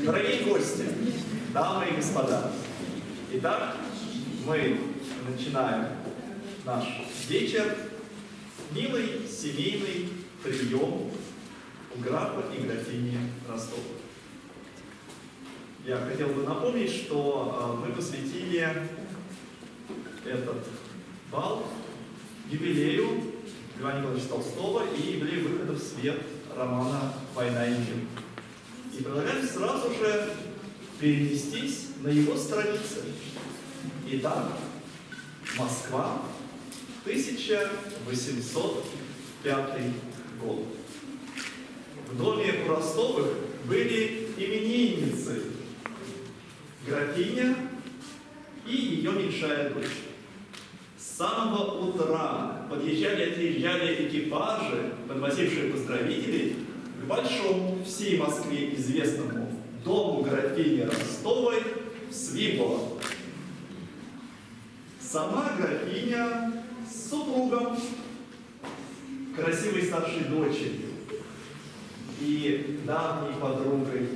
Дорогие гости, дамы и господа, итак, мы начинаем наш вечер. Милый семейный прием у графа и графини Ростова. Я хотел бы напомнить, что э, мы посвятили этот бал юбилею Льва Николаевича Толстого и юбилею выхода в свет романа «Война и мир». И предлагаем сразу же перенестись на его страницы. Итак, Москва, 1805 год. В доме Ростовых были именинницы, графиня и ее меньшая дочь. С самого утра подъезжали и отъезжали экипажи, подвозившие поздравителей к большому всей Москве известному дому графини Ростовой в Свиполово. Сама графиня с супругом, красивой старшей дочерью и давней подругой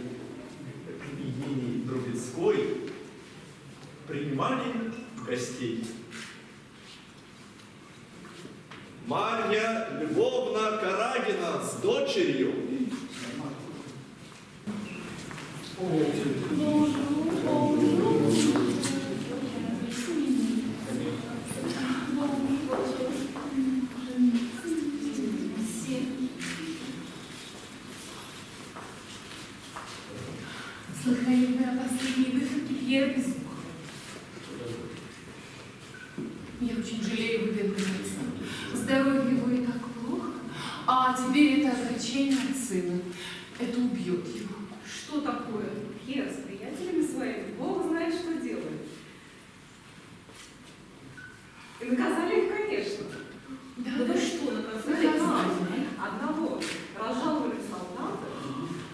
княгини Друбецкой принимали гостей. Марья Львовна Карагина с дочерью. Слыхали вы о последней выходке Пьера Безуха? Я очень жалею выдвигаться. Здоровье его и так плохо, а теперь это отречение от сына. Это убьет его. Что Пьер с приятелями своими, Бог знает, что делает. И наказали их, конечно. Да, Да вы что, наказали? Наказали. Одного разжаловали солдаты,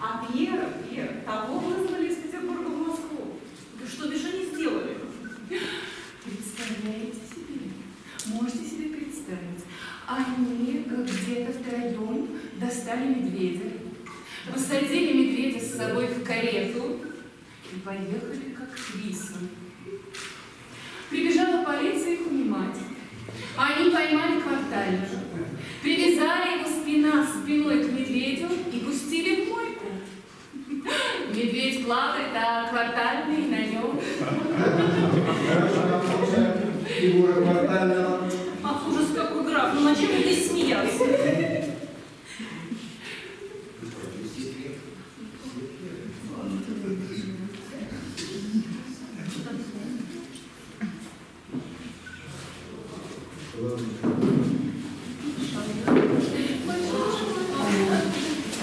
а Пьера, Пьер, того вызвали из Петербурга в Москву. Да что бишь они сделали? Представляете себе? Можете себе представить? Они э, где-то втроем достали медведя, посадили медведя с собой в карету и поехали как висом. Прибежала полиция их унимать. Они поймали квартального, привязали его спина спиной к медведю и пустили в мойку. Медведь плавает, а квартальный на нем. Фигура квартального. Ах, ужас какой граф, ну на чем здесь смеяться?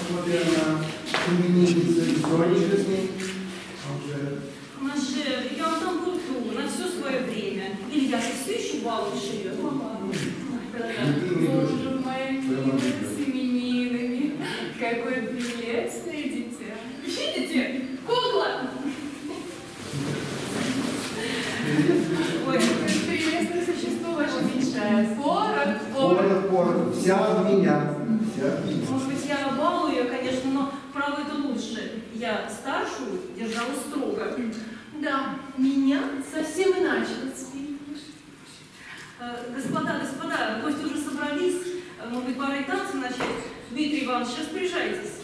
Смотря на Зони жизни, уже Маше, я там куплю на все свое время. Или я же все еще балуешь ее. Боже мой, с именинами. Какое прелестное дитя. Видите? Кукла! Ой, Какое прелестное существо ваше меньшая. Порох, порох. порох, порох, вся в меня. Вся в меня. может быть, я балую ее, конечно, но право это лучше. Я старшую держала строго. Да, меня совсем иначе. Э, Господа, господа, гости уже собрались. Э, Может быть, пора и танцы начать. Дмитрий Иванович. Слушай, садись.